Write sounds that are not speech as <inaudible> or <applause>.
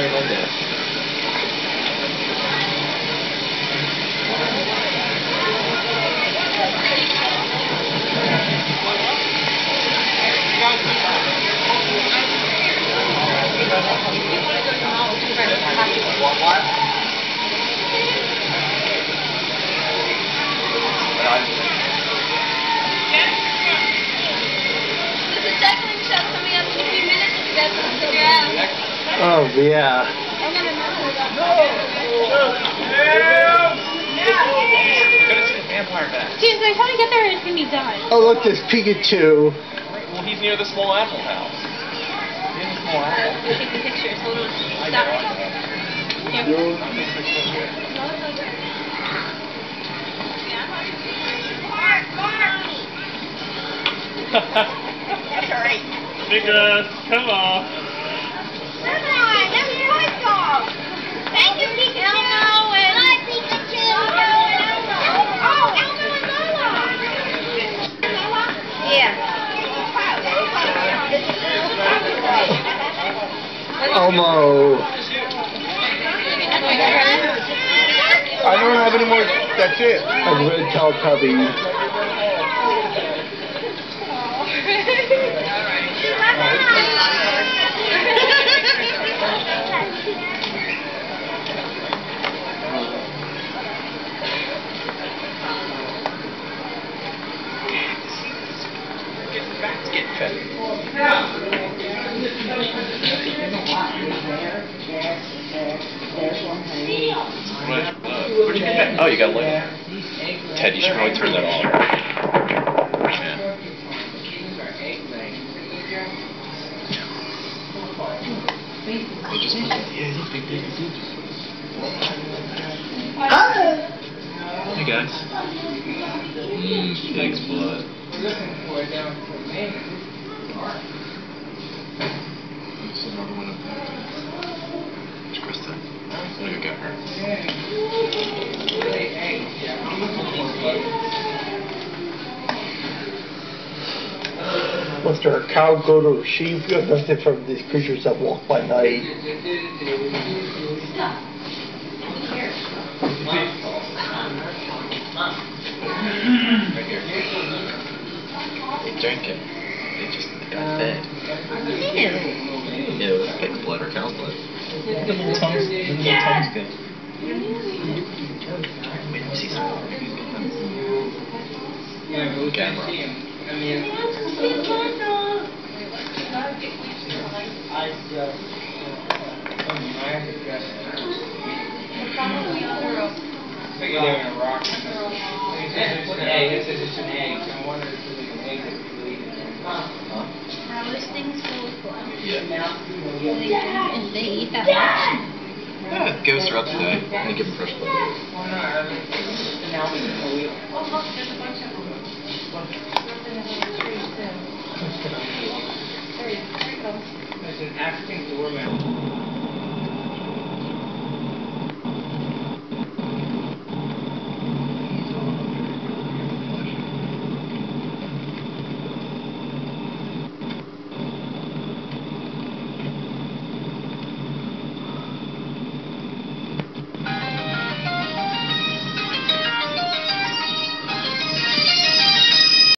também não desce. Oh, yeah. James, by the time we get there, it's gonna be done. Oh, look, there's Pikachu. Well, he's near the small animal house. He's in the small animal. We're taking pictures. Hold on. Stop. Here. <laughs> <laughs> That's alright. Nicholas, come on. Come on, that's my dog. Thank you, Pikachu. Elmo and... Bye, Pikachu. Oh, Elmo and Lola. Yeah. Elmo. I don't have any more. That's it. A red Teletubby. Bats get fed. What? Where'd you get that? Oh, you got a light. Ted, you should probably turn that on. Yeah. They just put, yeah, you think they could do just put this. Hey guys. Mmm, pig's blood. There's another one up there. It's Krista. I'm gonna go get her. Must there a cow, goat, or sheep? You have nothing from these creatures that walk by night. They drank it. They just got fed. Yeah, it was pig's blood or cow's blood. The little tongues. The little tongues go. Wait, let me see some. Camera. Now this thing's full of blood. Yeah. And they eat that much. Yeah, it goes throughout the day. And they give them fresh blood. Oh, there's an African